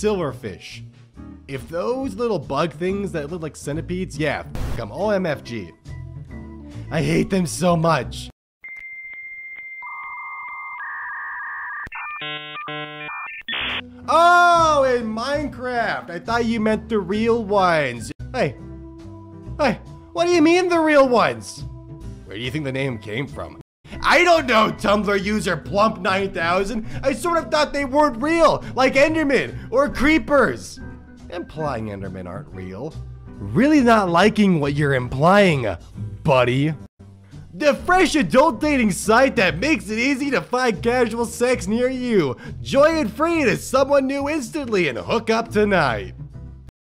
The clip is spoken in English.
silverfish. If those little bug things that look like centipedes, yeah, come all MFG. I hate them so much. Oh, in Minecraft. I thought you meant the real ones. Hey, hey, what do you mean the real ones? Where do you think the name came from? I don't know, Tumblr user Plump9000. I sort of thought they weren't real, like Enderman or creepers. Implying Endermen aren't real. Really not liking what you're implying, buddy. The fresh adult dating site that makes it easy to find casual sex near you. Join it free to someone new instantly and hook up tonight.